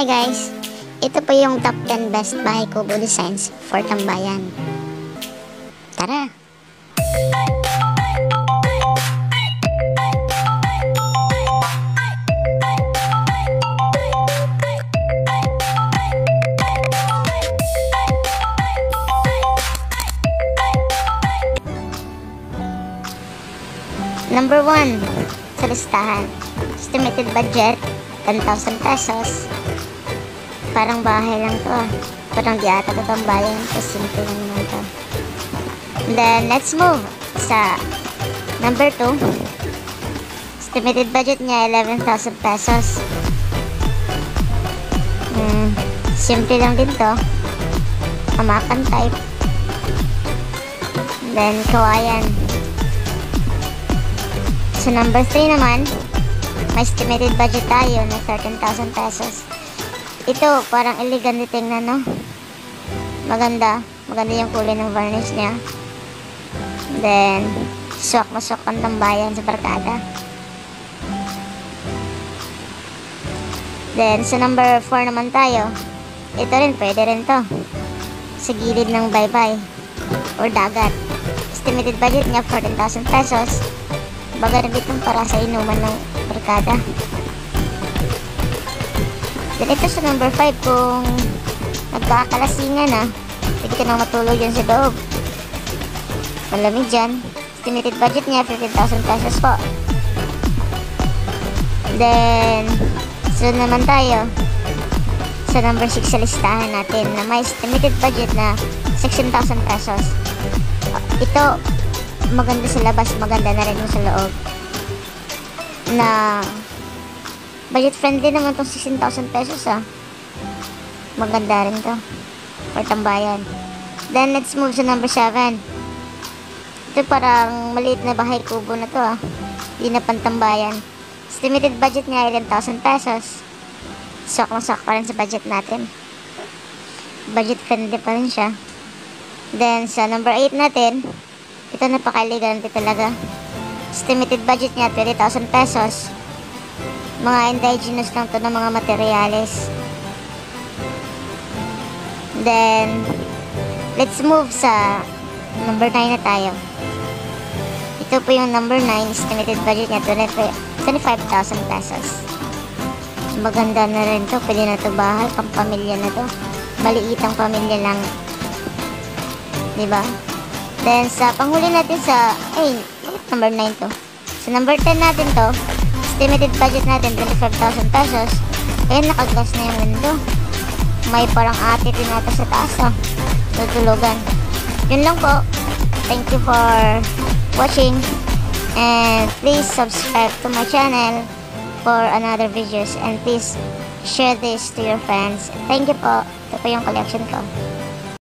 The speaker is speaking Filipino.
Hi guys! Ito po yung top 10 best bahay kubo designs for tambayan. Tara! Number 1 sa listahan. Estimated budget 10,000 pesos. Parang bahay lang to ah. Parang di ata to tambayan. So simple lang naman to. And then let's move sa number 2. Estimated budget niya 11,000 pesos. Hmm, simple lang din to. Amakan type. And then kawayan. Sa number 3 naman, may estimated budget tayo na 13,000 pesos. Ito, parang elegant tingnan, no? Maganda. Maganda yung kulay ng varnish niya. Then, swak na swak ang tambayan sa barkada. Then, sa number 4 naman tayo. Ito rin, pwede rin to. Sa gilid ng baybay or dagat. Estimated budget niya 14,000 pesos. Baga bitong para sa inuman ng barkada. Then ito sa number 5 kung nagkakalasingan na, pwede ka nang matulog dyan sa loob. Malamig dyan. Estimated budget niya 15,000 pesos po. Then, sunod naman tayo sa number 6 sa listahan natin na may estimated budget na 16,000 pesos. Ito, maganda sa labas, maganda na rin yung sa loob. Na budget friendly naman tong 16,000 pesos ah. Maganda rin to. For tambayan. Then let's move sa number 7. Ito parang maliit na bahay kubo na to ah. Hindi na pantambayan. Estimated budget niya 11,000 pesos. Sok na pa rin sa budget natin. Budget friendly pa rin siya. Then sa number 8 natin, ito napaka-elegante talaga. Estimated budget niya 20,000 pesos. Mga indigenous lang to ng mga materyales. Then, let's move sa number 9 na tayo. Ito po yung number 9. Estimated budget niya 25,000 pesos. Maganda na rin to. Pwede na to bahay. Pang pamilya na to. Maliitang pamilya lang. Diba? Then, sa panghuli natin sa, ay, number 9 to. Sa number 10 natin to, estimated budget natin, 25,000 pesos. Kaya nakaglas na yung window. May parang ate din natin sa taas, oh. Tutulugan. Yun lang po. Thank you for watching. And please subscribe to my channel for another videos. And please share this to your friends. Thank you po. Ito po yung collection ko.